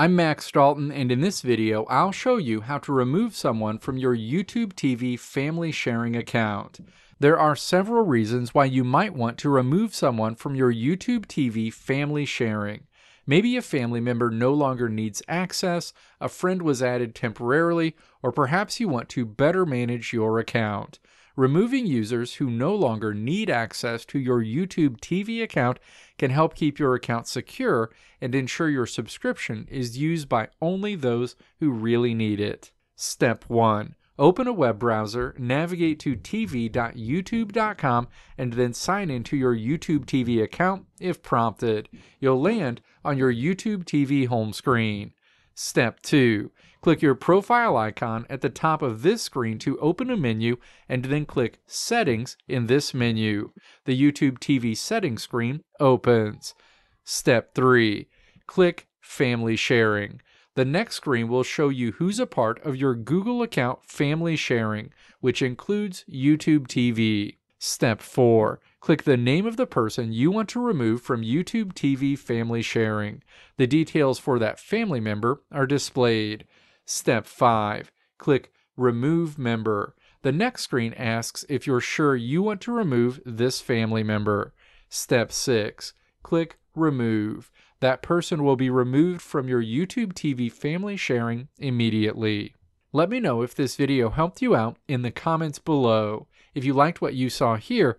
I'm Max Dalton and in this video I'll show you how to remove someone from your YouTube TV family sharing account. There are several reasons why you might want to remove someone from your YouTube TV family sharing. Maybe a family member no longer needs access, a friend was added temporarily, or perhaps you want to better manage your account. Removing users who no longer need access to your YouTube TV account can help keep your account secure and ensure your subscription is used by only those who really need it. Step 1. Open a web browser, navigate to tv.youtube.com, and then sign into your YouTube TV account if prompted. You'll land on your YouTube TV home screen. Step 2. Click your profile icon at the top of this screen to open a menu and then click Settings in this menu. The YouTube TV settings screen opens. Step 3. Click Family Sharing. The next screen will show you who's a part of your Google account family sharing, which includes YouTube TV. Step 4. Click the name of the person you want to remove from YouTube TV family sharing. The details for that family member are displayed. Step 5. Click Remove Member. The next screen asks if you're sure you want to remove this family member. Step 6. Click Remove. That person will be removed from your YouTube TV family sharing immediately. Let me know if this video helped you out in the comments below. If you liked what you saw here,